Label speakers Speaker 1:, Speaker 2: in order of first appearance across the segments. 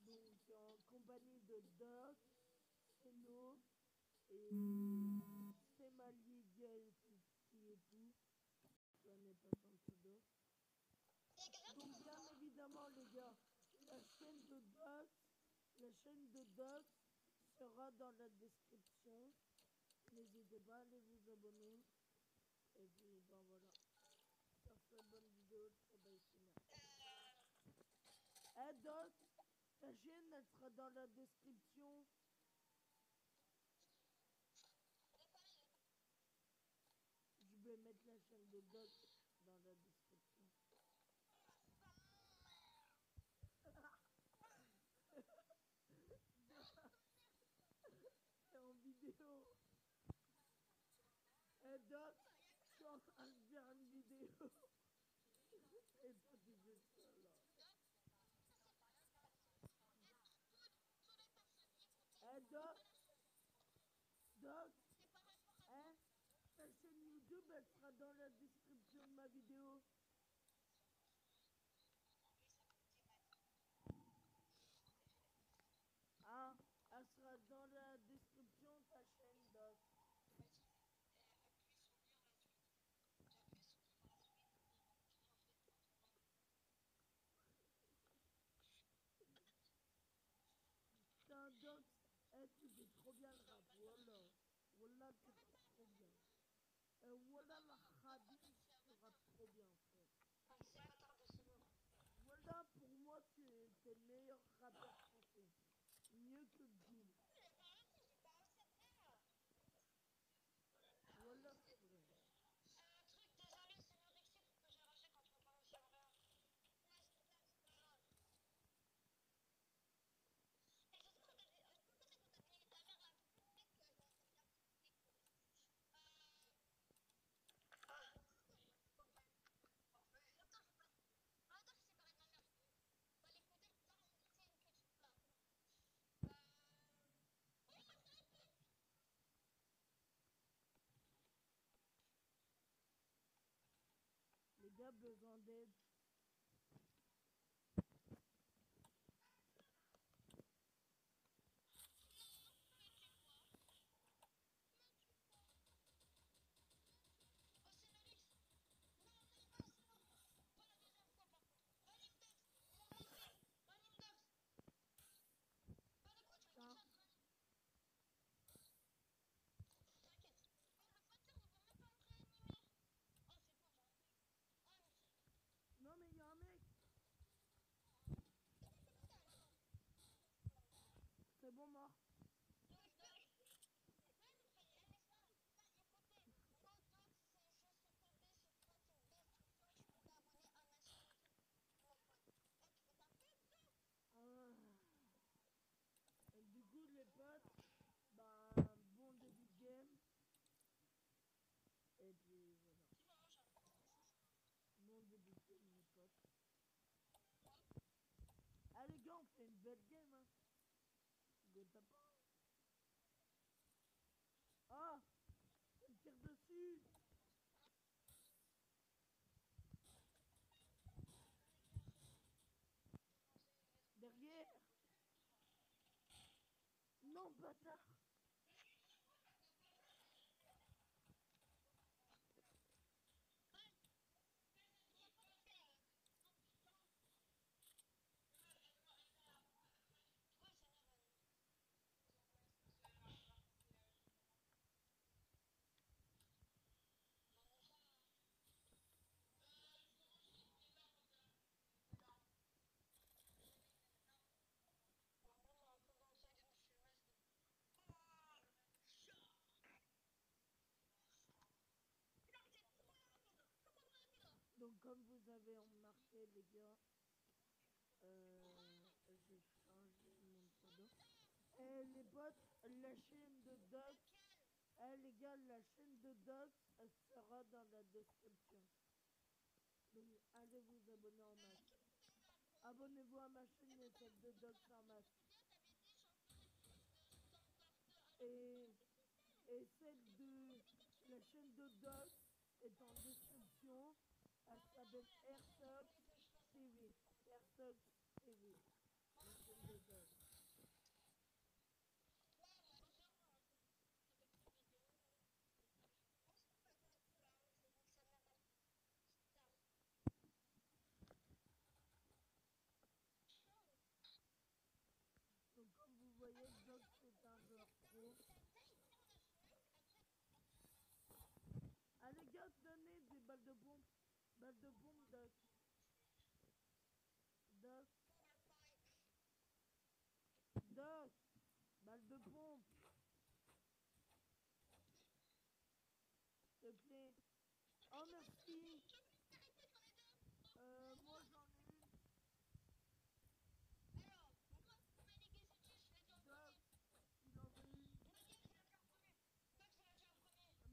Speaker 1: Donc, en compagnie de Doc, Seno et ligue qui et tout. J'en ai pas. Donc, bien évidemment, les gars, la chaîne de Doc, la chaîne de Doc sera dans la description. N'hésitez pas à aller vous abonner. Et puis, ben voilà. Bonne vidéo, très belle Eh Doc, ta chaîne, elle sera dans la description. Je vais mettre la chaîne de Doc dans la description. en vidéo. Eh Doc, je suis en train de faire une vidéo. Et tu là. Eh Doc, Doc, hein, ta chaîne YouTube elle sera dans la description de ma vidéo. Ah, elle sera dans la description de ta chaîne Doc. Putain, Doc, eh, tu fais trop bien le rap, voilà. Voilà. Euh, voilà la radio, tu rappes trop bien, frère. Voilà, pour moi, tu es, le meilleur rappeur français. Mieux que Jul. Voilà, frère. Les gars, besoin d'aide. Putain. Non mais il y a un mec. C'est bon mort. Ah. Et du coup les potes, bah bon début de game. Et puis voilà. Bon début de game les potes. Ah les gars on fait une belle game hein. Go tape. Ah Ça me tire dessus Derrière Non bâtard Comme vous avez remarqué les gars, euh, j'ai changé mon pseudo. Et les potes, la chaîne de Doc, eh les gars, la chaîne de Doc sera dans la description. Donc allez vous abonner en masse. Abonnez-vous à ma chaîne et celle de Doc en masse. Et, et celle de la chaîne de Doc est en description s'appelle Airsoft TV. Airsoft TV. Donc comme vous voyez, c'est. Allez gars, donnez des balles de pompe. Balle de bombe, Doc. Doc. Doc. Balle de bombe. S'il te plaît. Oh, merci. Euh, moi j'en ai une. Doc, il en veut une.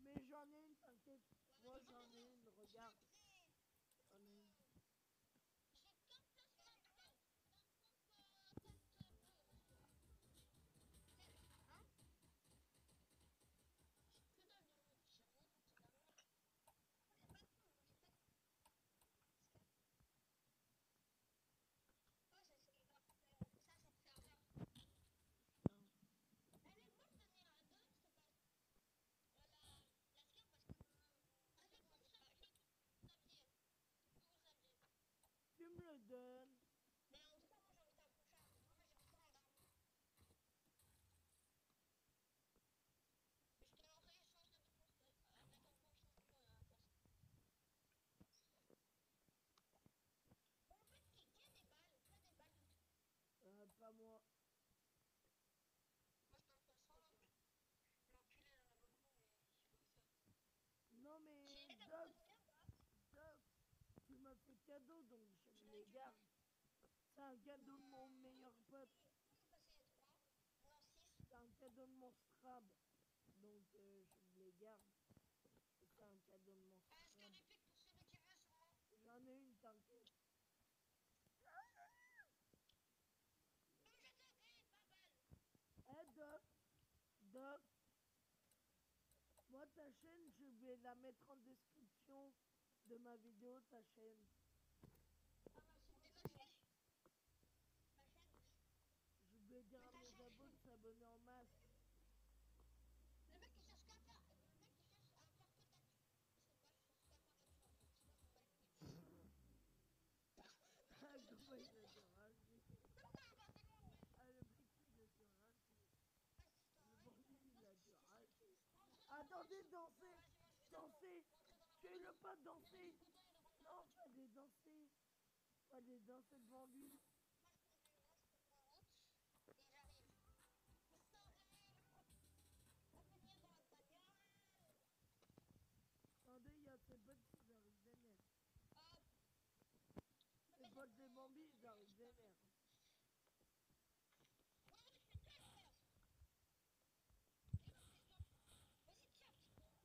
Speaker 1: Mais j'en ai une, t'inquiète. Moi j'en ai une, regarde. J'en ai une. Tu me le donnes. Euh, pas moi. Non mais Doc, tu m'as fait cadeau donc je les garde. C'est un cadeau de mon meilleur pote. C'est un cadeau de mon Scrab. Donc euh, je les garde. C'est un cadeau de mon Scrab. J'en ai une, t'inquiète. Eh Doc, Doc, moi ta chaîne, je vais la mettre en description de ma vidéo, ta chaîne. Je vais dire à mes abonnés de s'abonner en masse.
Speaker 2: Le mec il cherche qu'à faire. Le mec il cherche à faire que ta
Speaker 1: Ah, comment il a été raché. Ah, le mec, il a été raché. Le bandit, il a été raché. Attendez, dansez, dansez. Tuez-le pas, dansez. Non, pas des danser. Pas des danser devant lui. Attendez, il y a ses potes qui arrivent vénère. Les potes des bambis, ils arrivent vénère.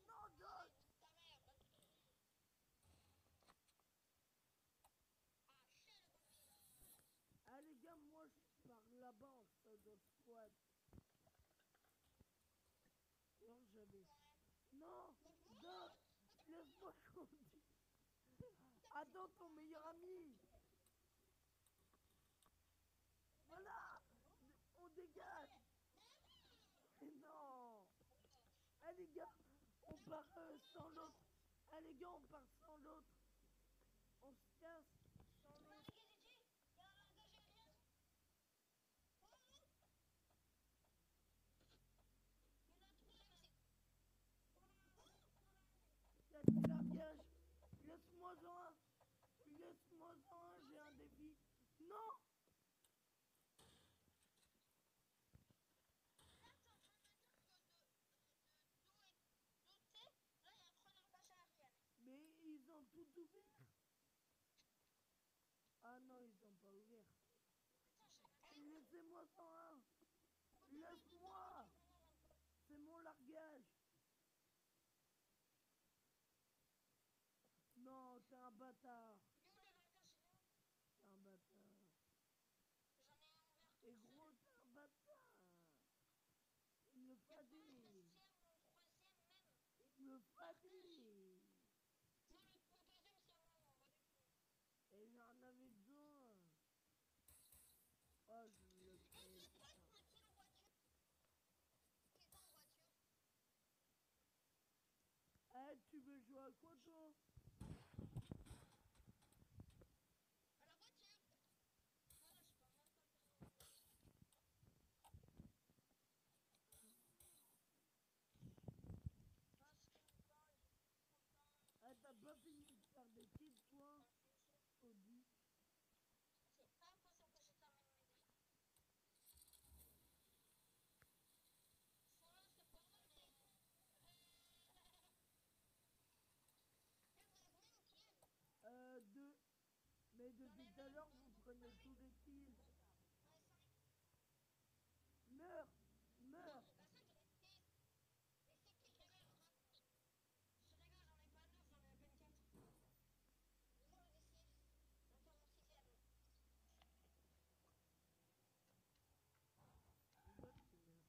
Speaker 1: Non, Doc Ah les gars, moi je en solo squad. Non. Non Laisse-moi conduire Attends ton meilleur ami Voilà On dégage Mais non Ah les gars, on part euh, sans l'autre Ah les gars, on part l'autre On se casse sans l'autre Il y a du largage. Laisse-moi en un. J'ai un défi. Non Mais ils ont tout ouvert. Ah non, ils ont pas ouvert. Laissez-moi en un. Laisse-moi. C'est mon largage. Non, t'es un bâtard. T'es un bâtard. Et gros, t'es un bâtard. Il me fallait. Et j'en avais besoin. Oh, je le. Eh, tu veux jouer à quoi, toi Ah, t'as pas fini. Mais depuis tout à l'heure, vous prenez tous les kills. Meurs Meurs Pourquoi tu meurs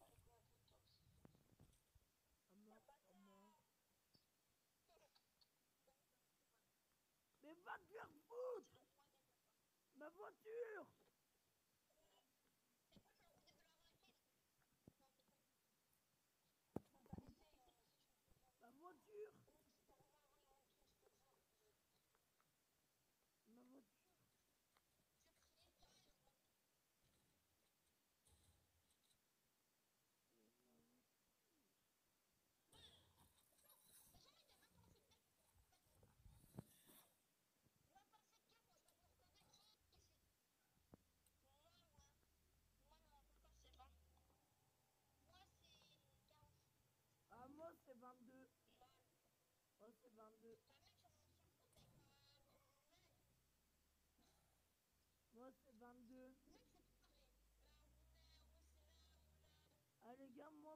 Speaker 1: Bah ouais, je sais. À mort, à mort. Mais Ma voiture Ma voiture Ma voiture Ma voiture Ah moi c'est 22 Moi c'est 22 Moi c'est 22 Ah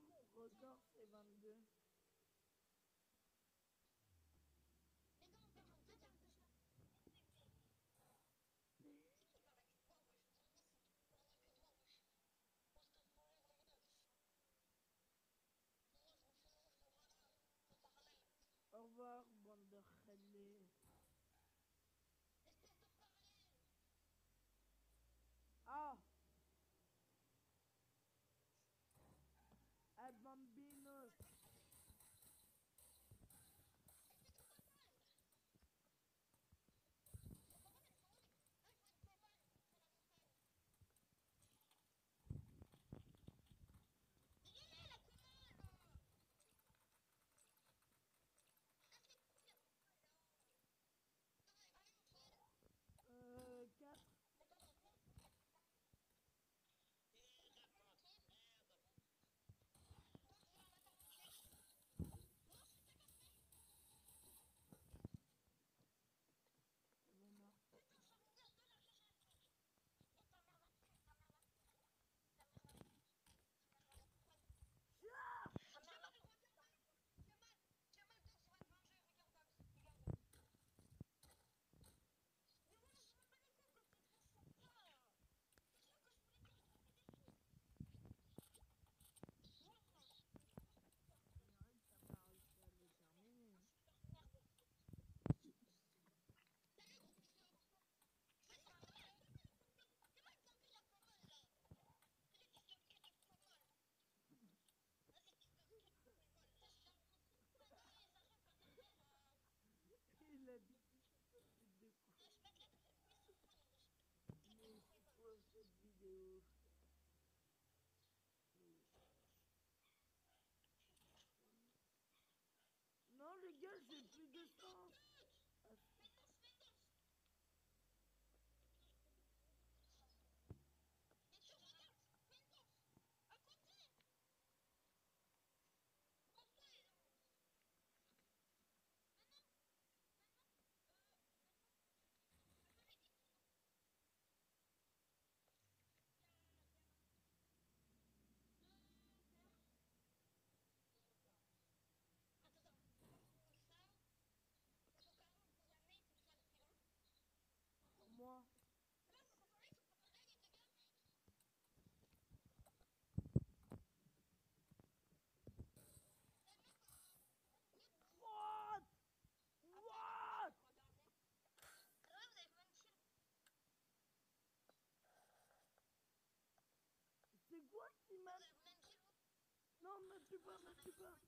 Speaker 1: Non, me tue pas, me tue pas.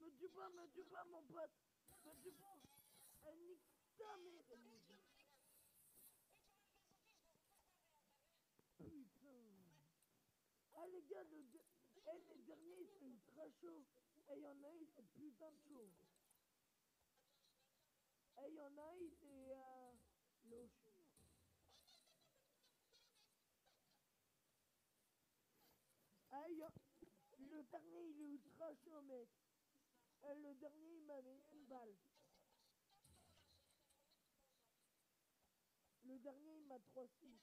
Speaker 1: Me tue pas, me tue pas, mon pote. Me tue pas. Elle nique ta. Putain. Ah gars, le... eh, les derniers sont très chauds Et il y en a fait putain de chaud. Et y en a il est... Euh... Mort. Ah, Le dernier, il est ultra chaud, mec. Euh, le dernier, il m'a mis une balle. Le dernier, il m'a 3-6.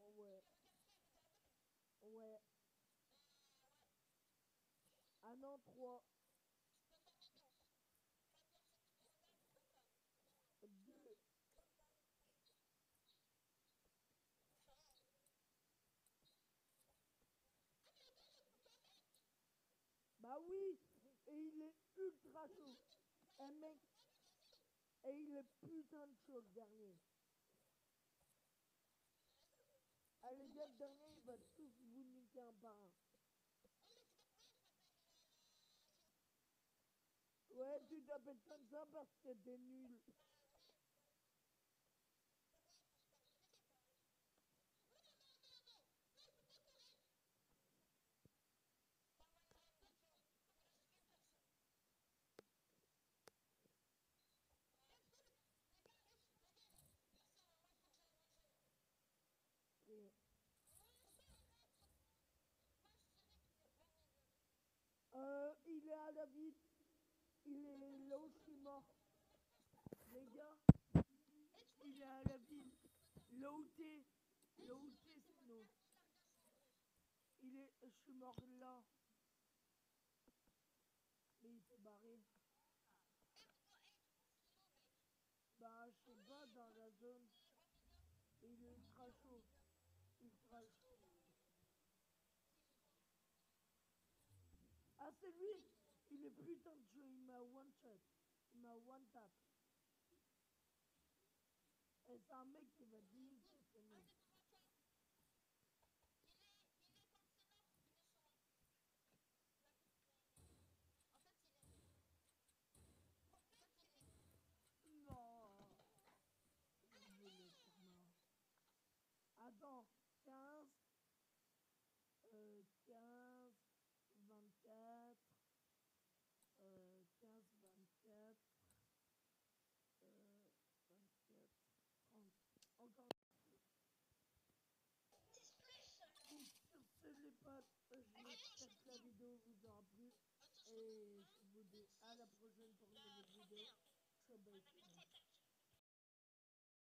Speaker 1: Oh, ouais. Ouais. Ah non, 3. 2. Bah oui, et il est ultra chaud. Un mec, et il est putain de chaud le dernier. Ah les gars, le dernier, il va tous vous niquer un par. Ouais, tu t'appelles comme ça parce que t'es nul. Et- Euh, il est à la ville. Il est là suis mort. Les gars, il est à la ville. Là où t'es. Là où t'es. Il est. Je suis mort là. Mais il s'est barré. Bah, je sais pas, dans la zone. Il est ultra chaud. Ultra chaud. Ah, c'est lui Putain de chaud. Il m'a one shot. Il m'a one tap. C'est un mec Je vous dis à la prochaine pour.